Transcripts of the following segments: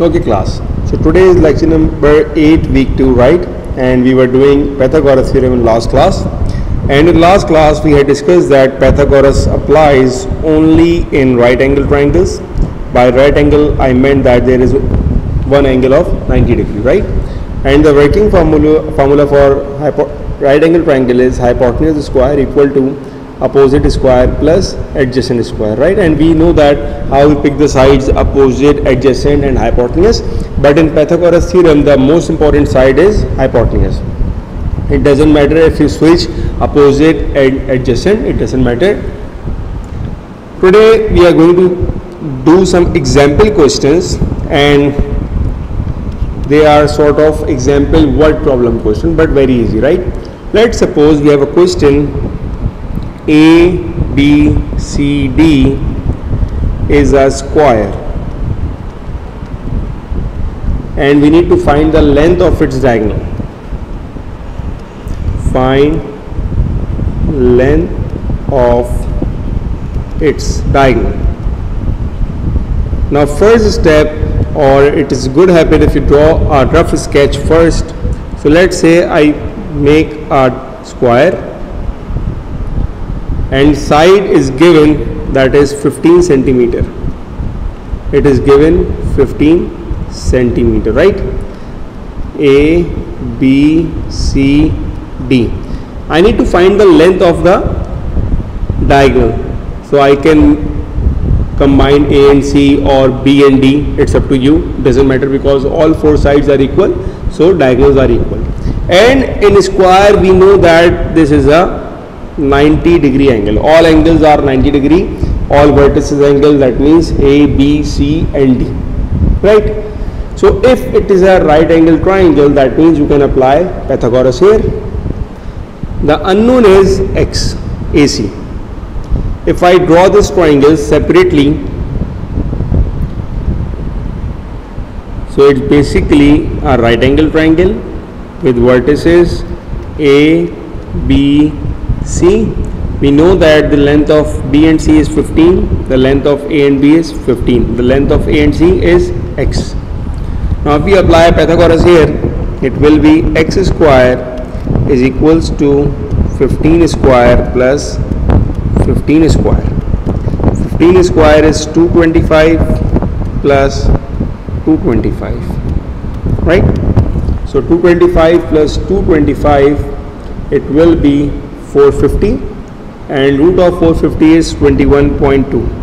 Okay class. So today is lecture number 8 week 2 right and we were doing Pythagoras theorem in last class and in last class we had discussed that Pythagoras applies only in right angle triangles. By right angle I meant that there is one angle of 90 degree right and the working formula formula for right angle triangle is hypotenuse square equal to opposite square plus adjacent square right? And we know that how we pick the sides opposite adjacent and hypotenuse. But in Pythagoras theorem the most important side is hypotenuse. It doesn't matter if you switch opposite and adjacent it doesn't matter. Today we are going to do some example questions and they are sort of example word problem question but very easy right? Let's suppose we have a question a, B, C, D is a square and we need to find the length of its diagonal. Find length of its diagonal. Now first step or it is good habit if you draw a rough sketch first. So let's say I make a square and side is given that is 15 centimeter. It is given 15 centimeter right? A b c d. I need to find the length of the diagonal. So i can combine a and c or b and d. It's up to you. Doesn't matter because all four sides are equal. So diagonals are equal. And in square we know that this is a 90 degree angle. All angles are 90 degree. All vertices angle that means a b c and d. Right? So if it is a right angle triangle that means you can apply pythagoras here. The unknown is x ac if i draw this triangle separately so it's basically a right angle triangle with vertices a b C, we know that the length of B and C is 15, the length of A and B is 15, the length of A and C is x. Now if we apply Pythagoras here, it will be x square is equals to 15 square plus 15 square. 15 square is 225 plus 225, right? So 225 plus 225, it will be 450 and root of 450 is 21.2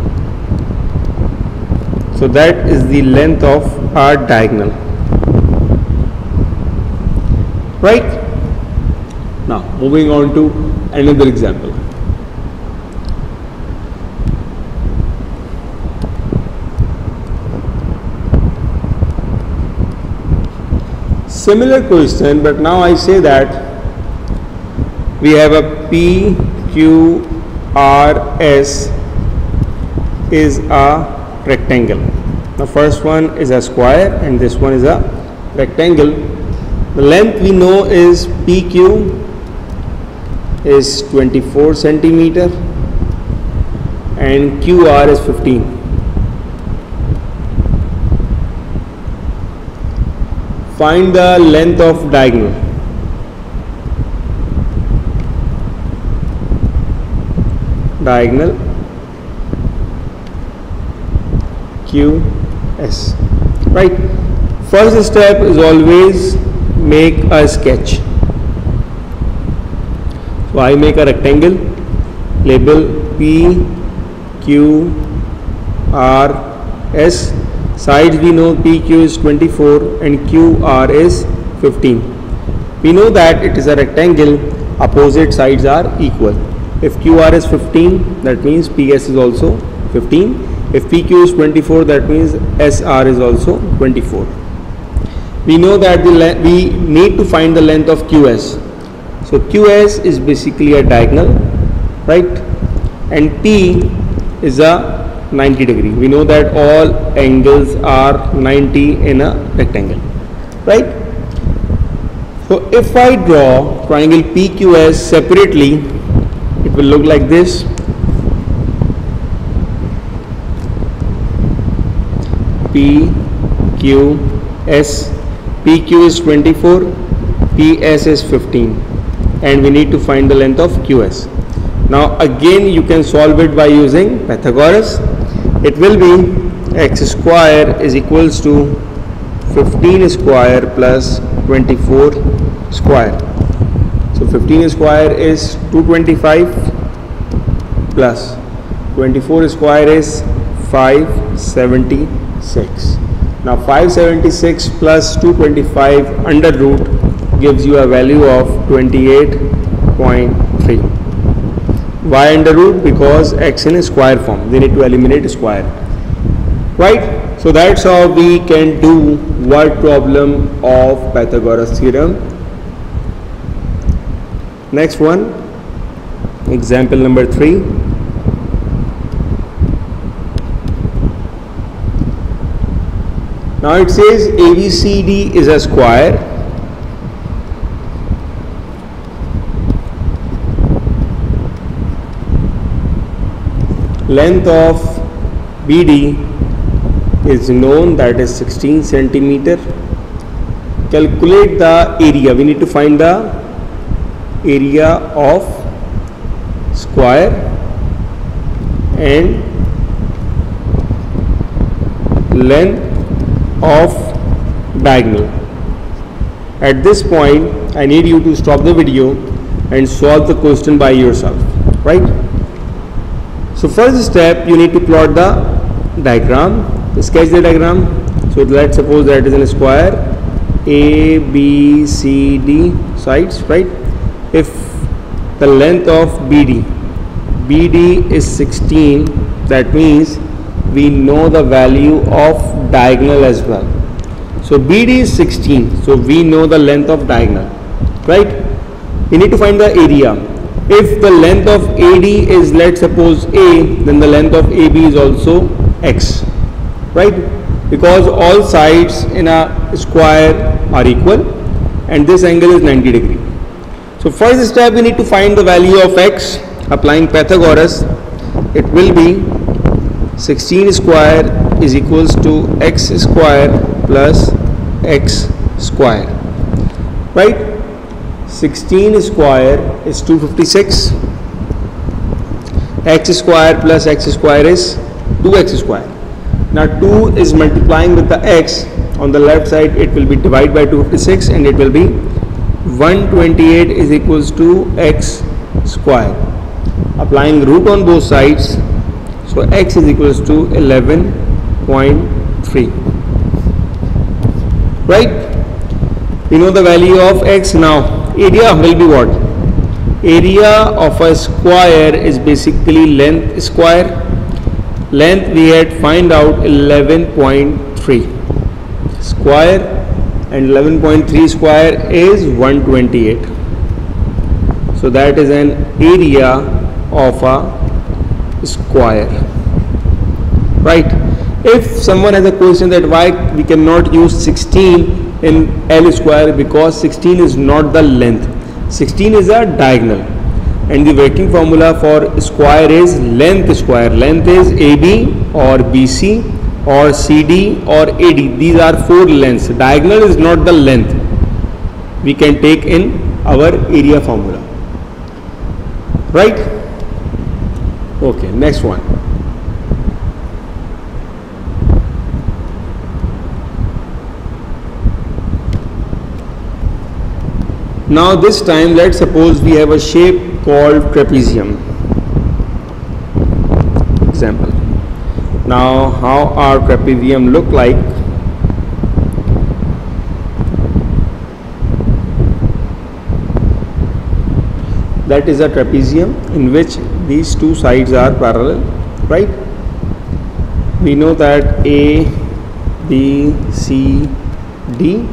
so that is the length of our diagonal. Right? Now moving on to another example. Similar question but now I say that we have a P Q R S is a rectangle. The first one is a square and this one is a rectangle. The length we know is PQ is 24 centimeter and QR is 15. Find the length of diagonal. Diagonal QS right. First step is always make a sketch. So I make a rectangle label P Q R S. Sides we know PQ is 24 and QR is 15 we know that it is a rectangle. Opposite sides are equal if QR is 15 that means PS is also 15 if PQ is 24 that means SR is also 24 we know that we need to find the length of QS so QS is basically a diagonal right? And P is a 90 degree. We know that all angles are 90 in a rectangle right? So if I draw triangle PQS separately will look like this. P Q qs pq is 24 ps is 15 and we need to find the length of qs now again you can solve it by using pythagoras. It will be x square is equals to 15 square plus 24 square so 15 square is 225 plus 24 square is 576 now 576 plus 225 under root gives you a value of 28.3 why under root? Because x in a square form we need to eliminate square. Right? So that's how we can do word problem of pythagoras theorem next one example number 3 Now it says ABCD is a square. Length of BD is known that is 16 centimeter. Calculate the area. We need to find the area of square and length of diagonal. At this point, I need you to stop the video and solve the question by yourself, right? So first step, you need to plot the diagram, sketch the diagram. So let's suppose that is in a square, A, B, C, D sides, right? If the length of BD, BD is 16, that means we know the value of diagonal as well. So BD is 16, so we know the length of diagonal, right? We need to find the area. If the length of AD is let's suppose A, then the length of AB is also X, right? Because all sides in a square are equal and this angle is 90 degree. So first step we need to find the value of X applying Pythagoras. It will be 16 square is equals to x square plus x square right? 16 square is 256 x square plus x square is 2x square. Now 2 is multiplying with the x. On the left side it will be divided by 256 and it will be 128 is equals to x square. Applying root on both sides so x is equals to 11.3 right? We know the value of x. Now area will be what? Area of a square is basically length square. Length we had find out 11.3 square and 11.3 square is 128 so that is an area of a square. Right? If someone has a question that why we cannot use 16 in L square because 16 is not the length. 16 is a diagonal. And the working formula for square is length square. Length is AB or BC or CD or AD these are four lengths. Diagonal is not the length. We can take in our area formula. Right? Okay next one. Now this time let's suppose we have a shape called trapezium. Example. Now how our trapezium look like. That is a trapezium in which these two sides are parallel right? We know that A B C D.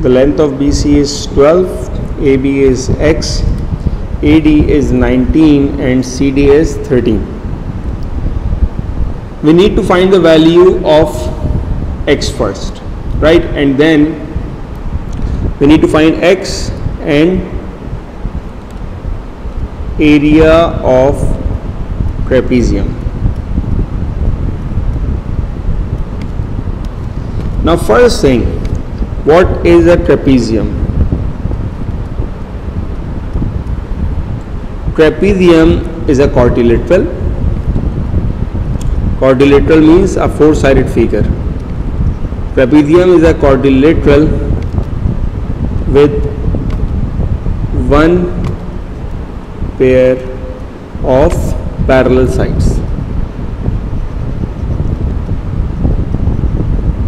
The length of BC is 12 AB is X AD is 19 and CD is 13 we need to find the value of X first right? And then we need to find X and area of trapezium. Now first thing what is a trapezium? Trapezium is a quadrilateral quadrilateral means a four sided figure. Trapezium is a quadrilateral with one pair of parallel sides.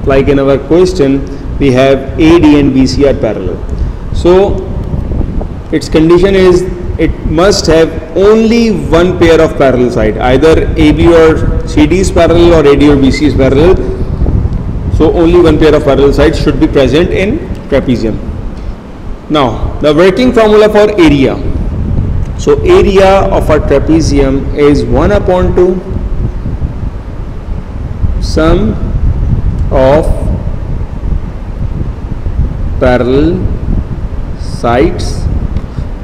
Like in our question we have AD and BC are parallel. So its condition is it must have only one pair of parallel side either AB or CD is parallel or AD or BC is parallel. So only one pair of parallel sides should be present in trapezium. Now the working formula for area. So area of a trapezium is 1 upon 2 sum of parallel sides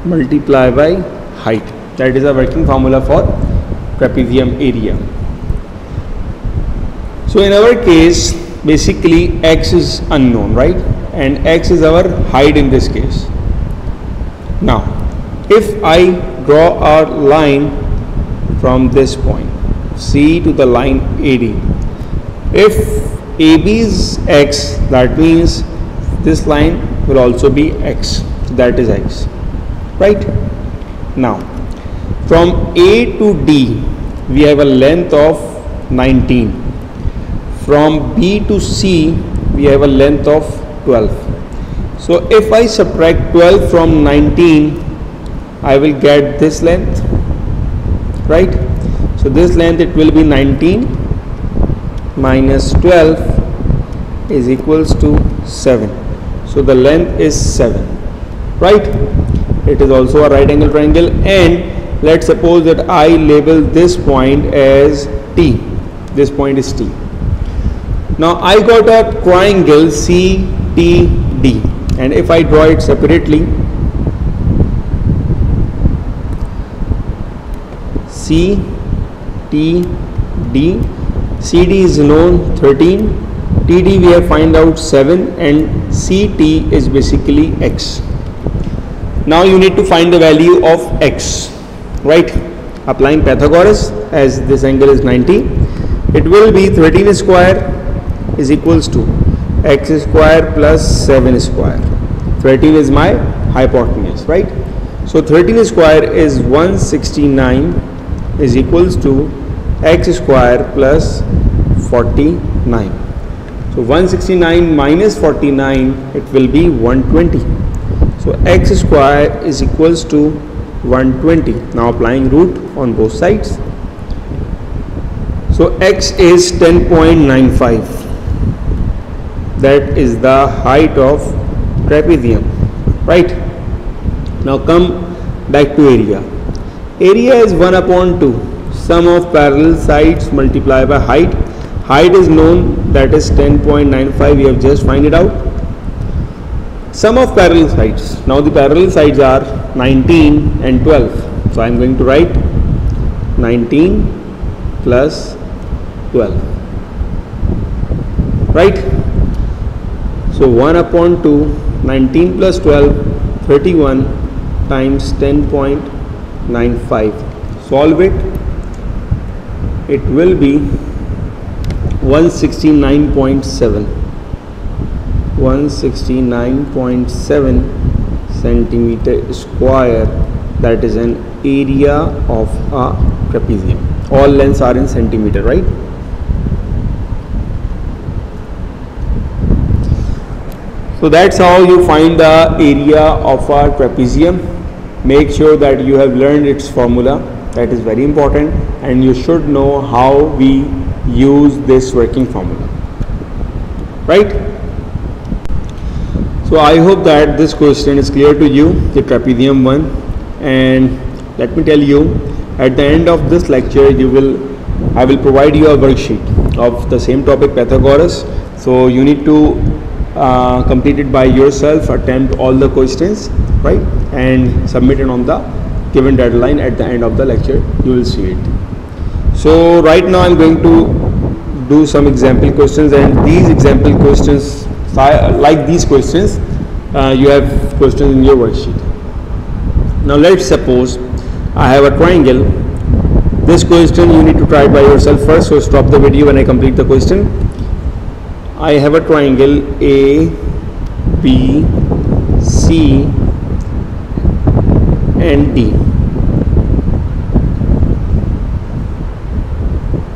multiply by height. That is a working formula for trapezium area. So in our case basically x is unknown right? And x is our height in this case. Now if I draw a line from this point C to the line AD if AB is x that means this line will also be x that is x right? Now from A to D we have a length of 19 from B to C we have a length of 12 so if I subtract 12 from 19 I will get this length. Right? So this length it will be 19 minus 12 is equals to 7 so the length is 7 right it is also a right angle triangle. And let's suppose that I label this point as T. This point is T. Now I got a triangle CTD and if I draw it separately C T D. CD is known 13, TD we have find out 7 and CT is basically X. Now you need to find the value of X, right? Applying Pythagoras as this angle is 90, it will be 13 square is equals to x square plus 7 square. 13 is my hypotenuse, right? So 13 square is 169 is equals to x square plus 49 so 169 minus 49 it will be 120 so x square is equals to 120 now applying root on both sides. So x is 10.95 that is the height of trapezium. Right? Now come back to area. Area is 1 upon 2 sum of parallel sides multiplied by height. Height is known. That is 10.95 we have just find it out sum of parallel sides. Now the parallel sides are 19 and 12 so I am going to write 19 plus 12 right? So 1 upon 2 19 plus 12 31 times 10.95 solve it. It will be 169.7 169.7 centimeter square. That is an area of a trapezium. All lengths are in centimeter right? So that's how you find the area of a trapezium. Make sure that you have learned its formula. That is very important. And you should know how we use this working formula. Right so I hope that this question is clear to you the trapezium one. And let me tell you at the end of this lecture you will I will provide you a worksheet of the same topic Pythagoras. So you need to uh, complete it by yourself attempt all the questions right? And submit it on the given deadline at the end of the lecture. You will see it. So right now i'm going to do some example questions. And these example questions like these questions uh, you have questions in your worksheet. Now let's suppose I have a triangle. This question you need to try by yourself first so stop the video when I complete the question. I have a triangle A B C and D.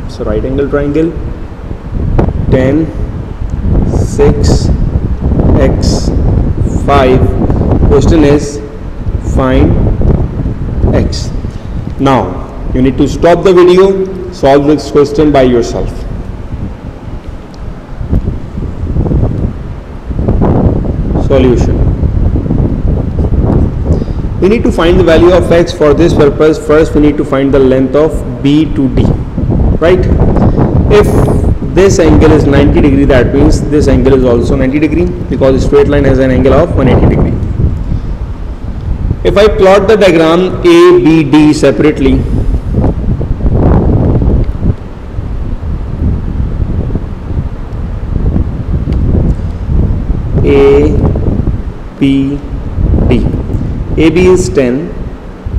So right angle triangle 10 6 x 5 question is find x. Now you need to stop the video solve this question by yourself. Solution. We need to find the value of x for this purpose. First we need to find the length of b to d. Right? If this angle is 90 degree that means this angle is also 90 degree because straight line has an angle of 180 degree. If I plot the diagram ABD separately A B D. AB is 10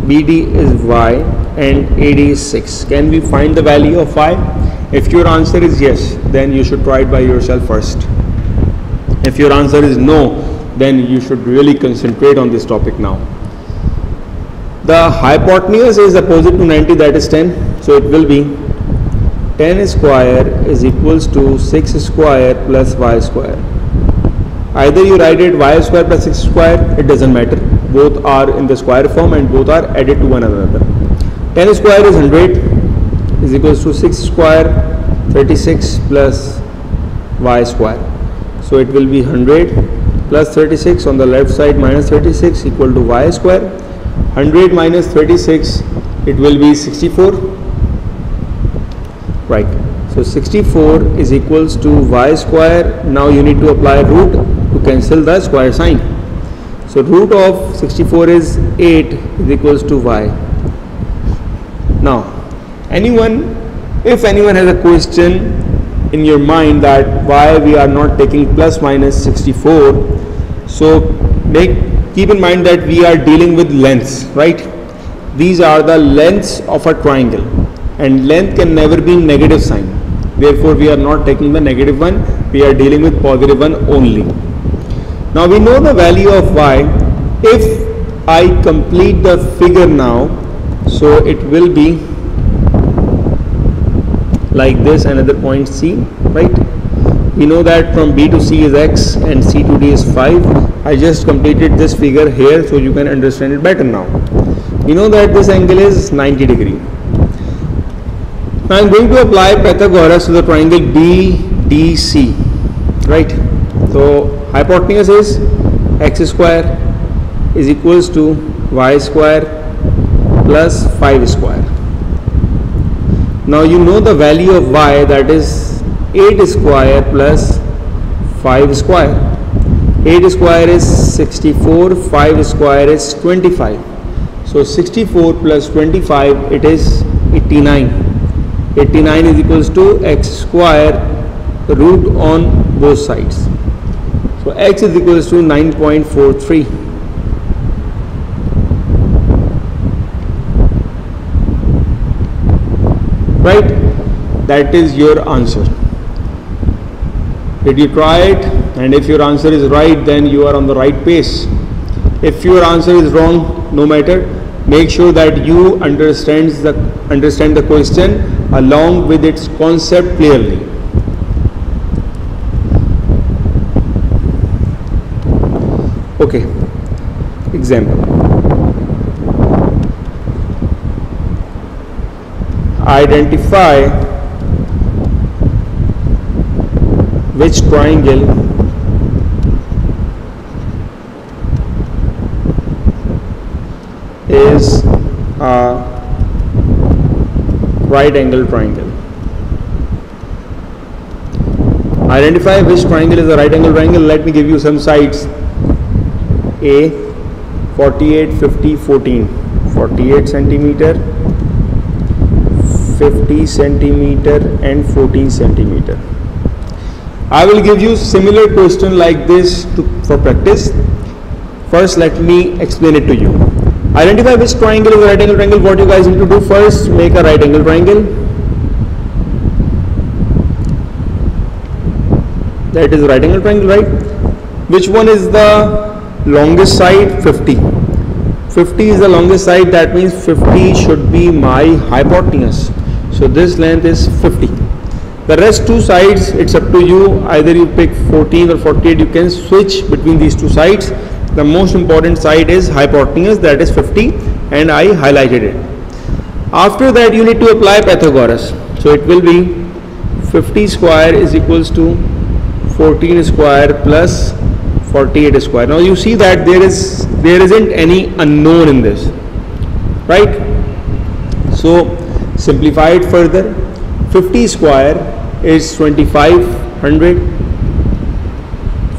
BD is Y and AD is 6 can we find the value of Y if your answer is yes, then you should try it by yourself first. If your answer is no, then you should really concentrate on this topic now. The hypotenuse is opposite to 90 that is 10. So it will be 10 square is equals to 6 square plus y square. Either you write it y square plus 6 square, it doesn't matter. Both are in the square form and both are added to one another. 10 square is 100 is equals to 6 square 36 plus y square. So it will be 100 plus 36 on the left side minus 36 equal to y square. 100 minus 36 it will be 64 right. So 64 is equals to y square. Now you need to apply root to cancel the square sign. So root of 64 is 8 is equals to y anyone if anyone has a question in your mind that why we are not taking plus minus 64 so make keep in mind that we are dealing with lengths right? These are the lengths of a triangle and length can never be negative sign. Therefore we are not taking the negative one we are dealing with positive one only. Now we know the value of y. If I complete the figure now so it will be like this another point C right? We know that from B to C is X and C to D is 5 I just completed this figure here so you can understand it better now. We know that this angle is 90 degree. Now I'm going to apply Pythagoras to the triangle BDC right? So hypotenuse is x square is equals to y square plus 5 square now you know the value of y that is 8 square plus 5 square. 8 square is 64 5 square is 25 so 64 plus 25 it is 89 89 is equals to x square root on both sides. So x is equals to 9.43 right? That is your answer. Did you try it? And if your answer is right then you are on the right pace. If your answer is wrong no matter make sure that you understand the understand the question along with its concept clearly. Okay. Example identify which triangle is a right angle triangle. Identify which triangle is a right angle triangle. Let me give you some sides. A 48, 50, 14. 48 centimeter 50 centimeter and 14 centimeter. I will give you similar question like this to, for practice. First let me explain it to you. Identify which triangle is a right angle triangle. What you guys need to do first make a right angle triangle. That is right angle triangle right? Which one is the longest side? 50 50 is the longest side. That means 50 should be my hypotenuse so this length is 50 the rest two sides it's up to you. Either you pick 14 or 48 you can switch between these two sides. The most important side is hypotenuse that is 50 and I highlighted it. After that you need to apply Pythagoras. So it will be 50 square is equals to 14 square plus 48 square. Now you see that there is there isn't any unknown in this right? So simplify it further. 50 square is 2500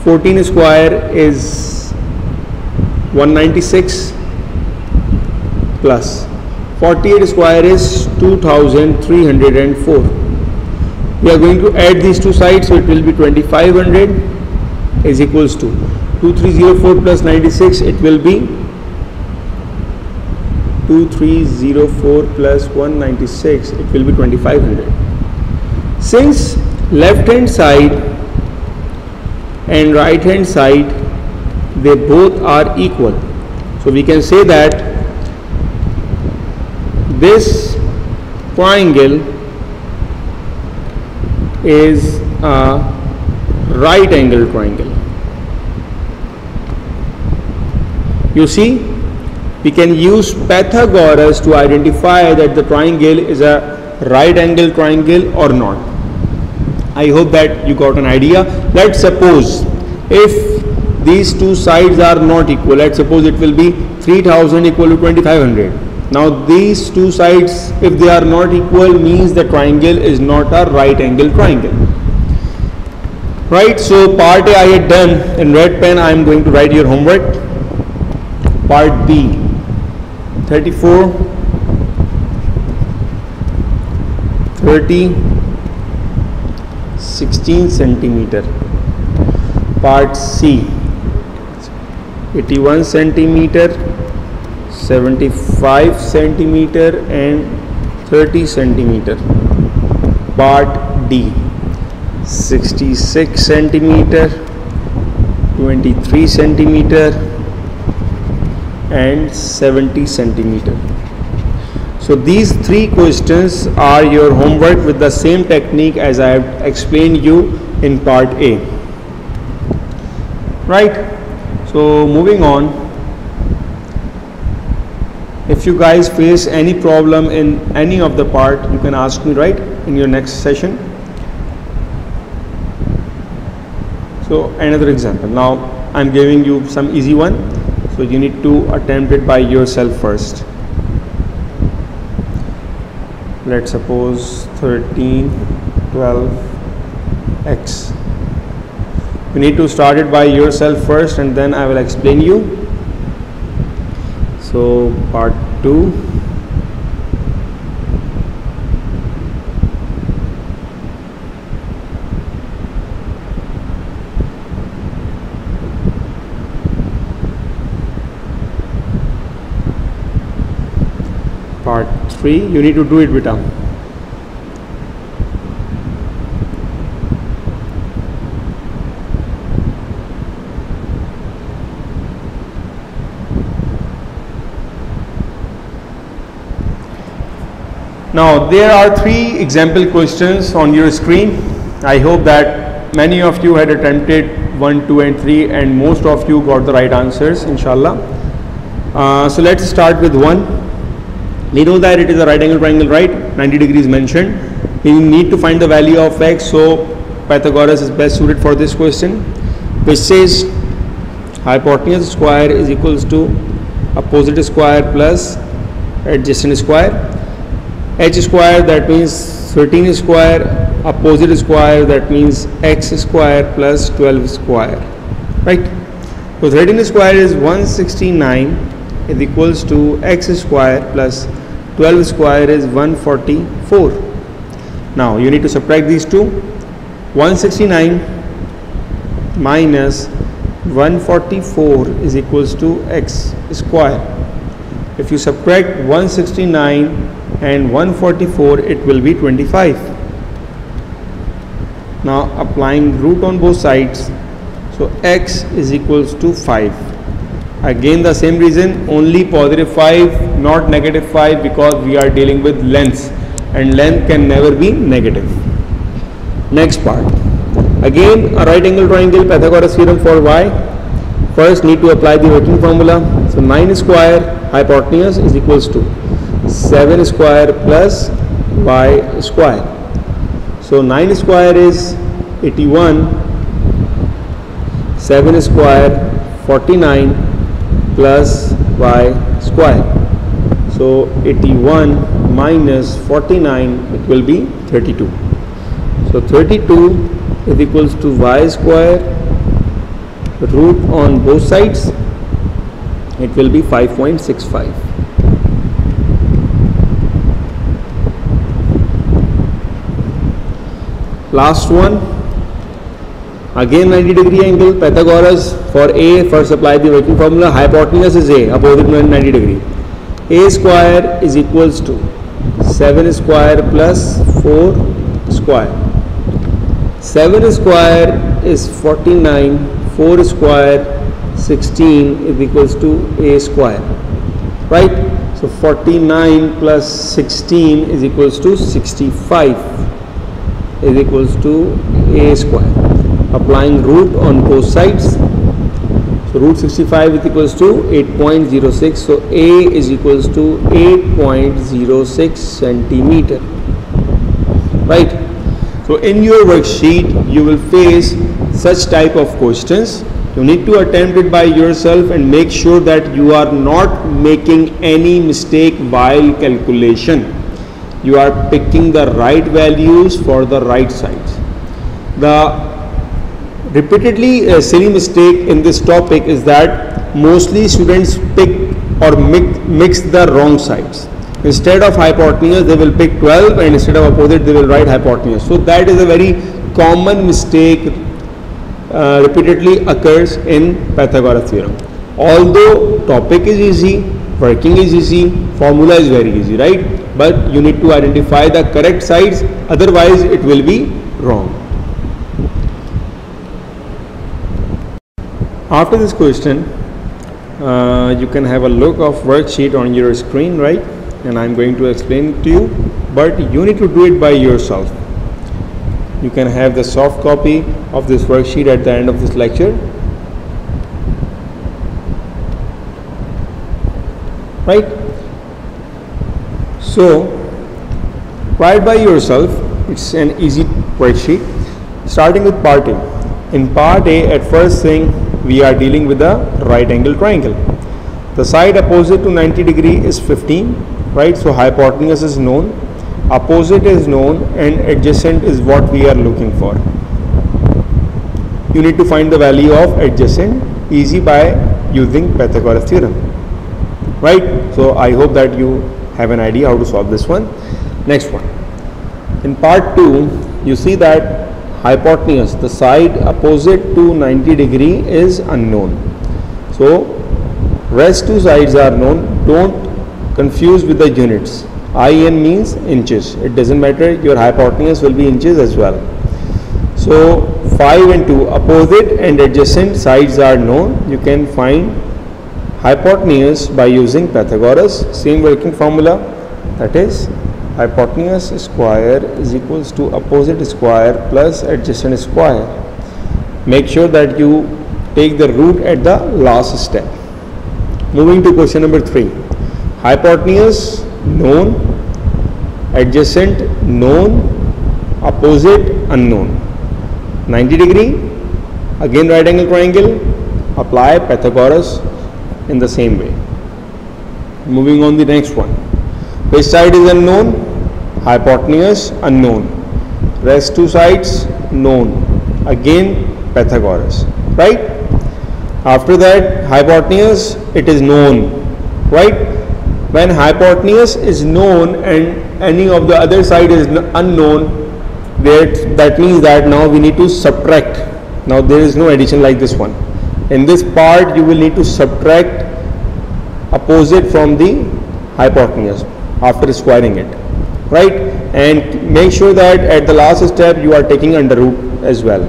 14 square is 196 plus. 48 square is 2304 we are going to add these two sides so it will be 2500 is equals to 2304 plus 96 it will be 2304 plus 196 it will be 2500 since left hand side and right hand side they both are equal. So we can say that this triangle is a right angle triangle. You see, we can use Pythagoras to identify that the triangle is a right angle triangle or not. I hope that you got an idea. Let's suppose if these two sides are not equal, let's suppose it will be 3000 equal to 2500. Now these two sides if they are not equal means the triangle is not a right angle triangle right so part A I had done in red pen I am going to write your homework part B 34 30 16 centimeter. Part C 81 centimeter 75 centimeter and 30 centimeter. Part D 66 centimeter 23 centimeter and 70 centimeter. So these three questions are your homework with the same technique as I have explained you in part A. Right so moving on. If you guys face any problem in any of the part you can ask me right in your next session. So another example. Now I'm giving you some easy one so you need to attempt it by yourself first. Let's suppose 13 12 x. You need to start it by yourself first and then I will explain you. So part 2 free you need to do it with Now there are three example questions on your screen. I hope that many of you had attempted 1, 2 and 3 and most of you got the right answers inshallah. Uh, so let's start with 1 we know that it is a right angle triangle right. 90 degrees mentioned. We need to find the value of x so Pythagoras is best suited for this question which says hypotenuse square is equals to opposite square plus adjacent square. H square that means 13 square. Opposite square that means x square plus 12 square. Right? So 13 square is 169 is equals to x square plus 12 square is 144 now you need to subtract these two. 169 minus 144 is equals to x square. If you subtract 169 and 144 it will be 25 now applying root on both sides. So x is equals to 5 again the same reason only positive 5 not negative 5 because we are dealing with lengths and length can never be negative. Next part. Again a right angle triangle pythagoras theorem for y. First need to apply the working formula. So 9 square hypotenuse is equals to 7 square plus y square. So 9 square is 81 7 square 49 plus y square. So 81 minus 49 it will be 32 so 32 is equals to y square root on both sides. It will be 5.65 last one again 90 degree angle Pythagoras for A for supply the working formula hypotenuse is A opposite में 90 degree A square is equals to seven square plus four square seven square is 49 four square 16 is equals to A square right so 49 plus 16 is equals to 65 is equals to A square applying root on both sides. So root 65 is equals to 8.06 so a is equals to 8.06 centimeter. Right? So in your worksheet you will face such type of questions. You need to attempt it by yourself and make sure that you are not making any mistake while calculation. You are picking the right values for the right sides. The repeatedly a silly mistake in this topic is that mostly students pick or mix, mix the wrong sides. Instead of hypotenuse they will pick 12 and instead of opposite they will write hypotenuse. So that is a very common mistake uh, repeatedly occurs in Pythagoras theorem. Although topic is easy, working is easy, formula is very easy, right? but you need to identify the correct sides otherwise it will be wrong. After this question uh, you can have a look of worksheet on your screen right and I am going to explain it to you but you need to do it by yourself. You can have the soft copy of this worksheet at the end of this lecture right so it by yourself. It's an easy worksheet. Starting with part A. In part A, at first thing we are dealing with a right angle triangle. The side opposite to 90 degree is 15, right? So hypotenuse is known, opposite is known, and adjacent is what we are looking for. You need to find the value of adjacent easy by using Pythagoras theorem, right? So I hope that you have an idea how to solve this one. Next one. In part 2, you see that hypotenuse, the side opposite to 90 degree is unknown. So, rest two sides are known. Don't confuse with the units. IN means inches. It doesn't matter, your hypotenuse will be inches as well. So, 5 and 2 opposite and adjacent sides are known. You can find hypotenuse by using Pythagoras same working formula that is hypotenuse square is equals to opposite square plus adjacent square make sure that you take the root at the last step moving to question number 3 hypotenuse known adjacent known opposite unknown 90 degree again right angle triangle apply Pythagoras in the same way. Moving on the next one. Which side is unknown? Hypotenuse unknown. Rest two sides known. Again Pythagoras. Right? After that hypotenuse it is known. Right? when hypotenuse is known and any of the other side is unknown that that means that now we need to subtract now there is no addition like this one in this part you will need to subtract opposite from the hypotenuse after squaring it right? And make sure that at the last step you are taking under root as well.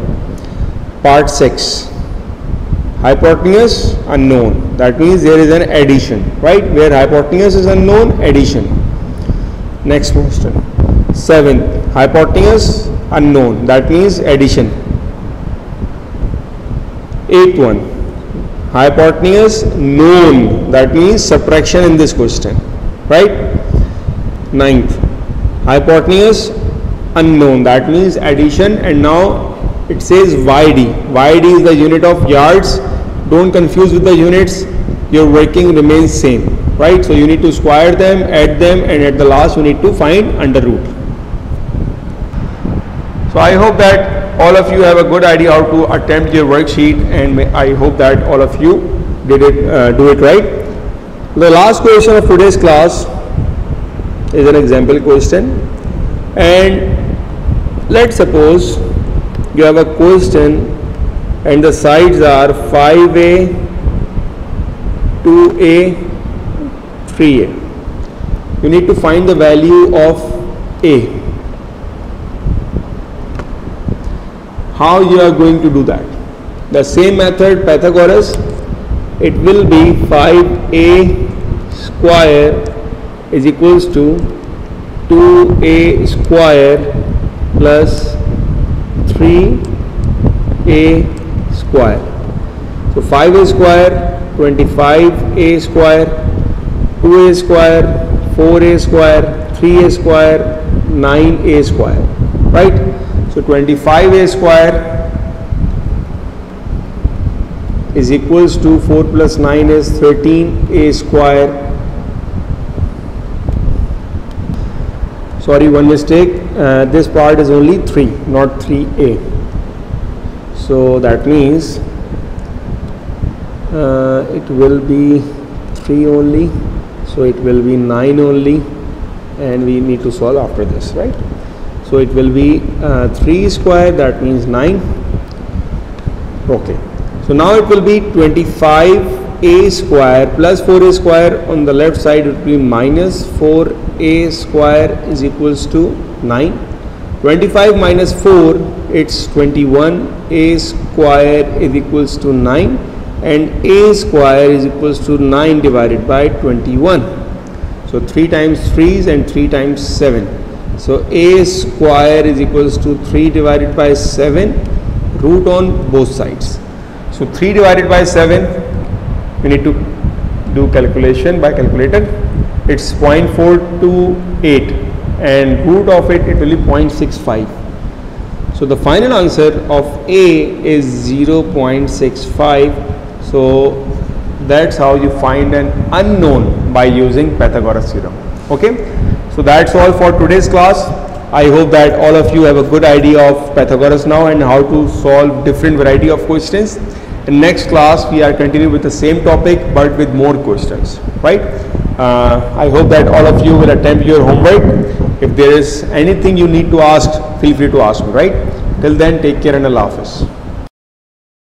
Part 6 hypotenuse unknown. That means there is an addition right? Where hypotenuse is unknown addition. Next question. 7 hypotenuse unknown. That means addition. Eighth one. Hypotenuse known. That means subtraction in this question right? Ninth hypotenuse unknown that means addition and now it says YD. YD is the unit of yards. Don't confuse with the units. Your working remains same, right? So you need to square them, add them, and at the last you need to find under root. So I hope that all of you have a good idea how to attempt your worksheet, and I hope that all of you did it, uh, do it right. The last question of today's class is an example question, and let's suppose you have a question and the sides are 5a 2a 3a you need to find the value of a. How you are going to do that? The same method Pythagoras it will be 5a square is equals to 2a square plus 3a square. So 5a square, 25a square, 2a square, 4a square, 3a square, 9a square, right? So 25a square is equals to 4 plus 9 is 13a square sorry one mistake. Uh, this part is only 3 not 3a so that means uh, it will be 3 only. So it will be 9 only. And we need to solve after this right? So it will be uh, 3 square that means 9 okay. So now it will be 25 a square plus 4a square. On the left side it will be minus 4 a square is equals to 9 25 minus 4 it's 21 a square is equals to 9 and a square is equals to 9 divided by 21 so 3 times 3 is and 3 times 7 so a square is equals to 3 divided by 7 root on both sides. So 3 divided by 7 we need to do calculation by calculator it's 0.428 and root of it it will be 0.65 so the final answer of a is 0.65 so that's how you find an unknown by using pythagoras theorem. Okay? So that's all for today's class. I hope that all of you have a good idea of pythagoras now and how to solve different variety of questions in next class we are continuing with the same topic but with more questions right uh, I hope that all of you will attempt your homework. If there is anything you need to ask, feel free to ask me, right? Till then, take care and Allah Hafiz.